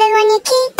everyone you keep.